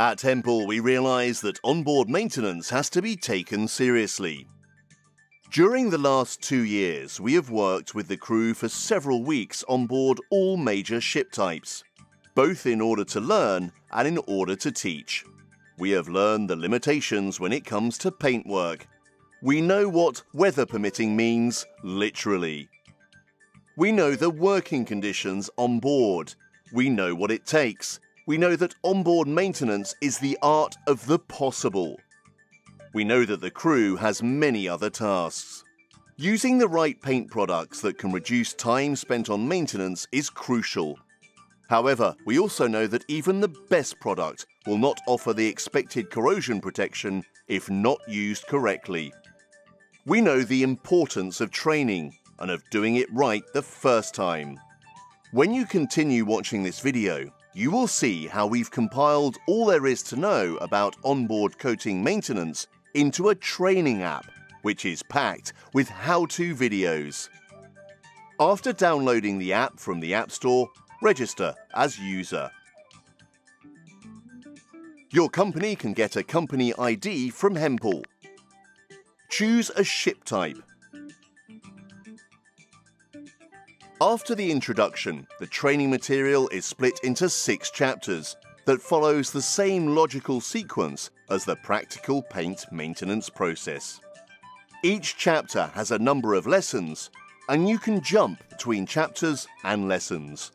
At Hempel, we realise that onboard maintenance has to be taken seriously. During the last two years, we have worked with the crew for several weeks on board all major ship types, both in order to learn and in order to teach. We have learned the limitations when it comes to paintwork. We know what weather permitting means, literally. We know the working conditions on board. We know what it takes, we know that onboard maintenance is the art of the possible. We know that the crew has many other tasks. Using the right paint products that can reduce time spent on maintenance is crucial. However, we also know that even the best product will not offer the expected corrosion protection if not used correctly. We know the importance of training and of doing it right the first time. When you continue watching this video, you will see how we've compiled all there is to know about onboard coating maintenance into a training app, which is packed with how-to videos. After downloading the app from the App Store, register as user. Your company can get a company ID from Hempel. Choose a ship type After the introduction, the training material is split into six chapters that follows the same logical sequence as the practical paint maintenance process. Each chapter has a number of lessons, and you can jump between chapters and lessons.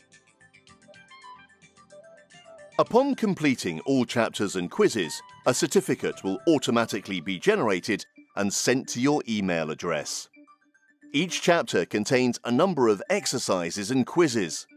Upon completing all chapters and quizzes, a certificate will automatically be generated and sent to your email address. Each chapter contains a number of exercises and quizzes.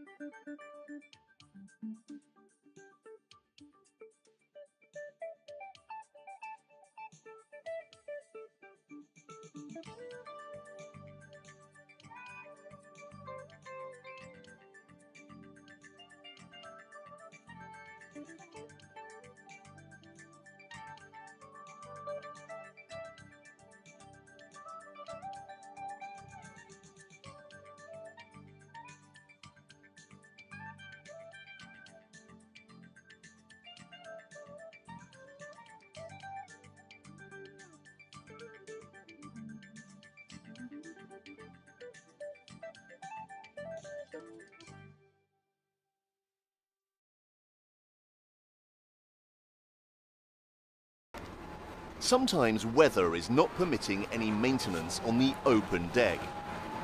Sometimes weather is not permitting any maintenance on the open deck,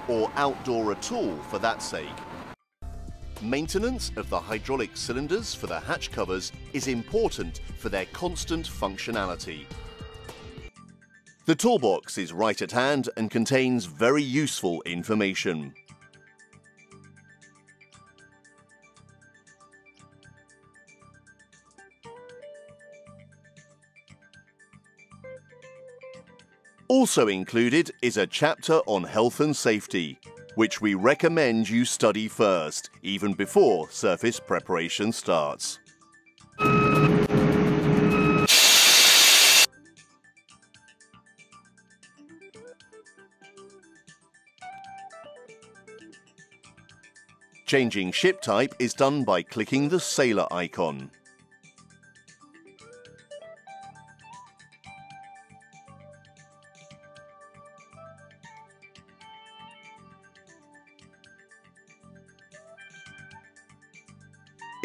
or outdoor at all for that sake. Maintenance of the hydraulic cylinders for the hatch covers is important for their constant functionality. The toolbox is right at hand and contains very useful information. Also included is a chapter on health and safety, which we recommend you study first, even before surface preparation starts. Changing ship type is done by clicking the sailor icon.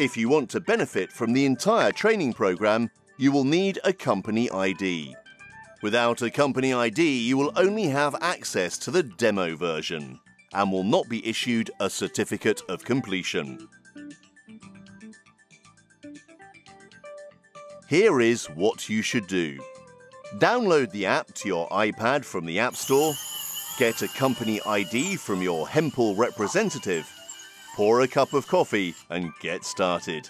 If you want to benefit from the entire training program, you will need a company ID. Without a company ID, you will only have access to the demo version and will not be issued a certificate of completion. Here is what you should do. Download the app to your iPad from the App Store, get a company ID from your Hempel representative, pour a cup of coffee and get started.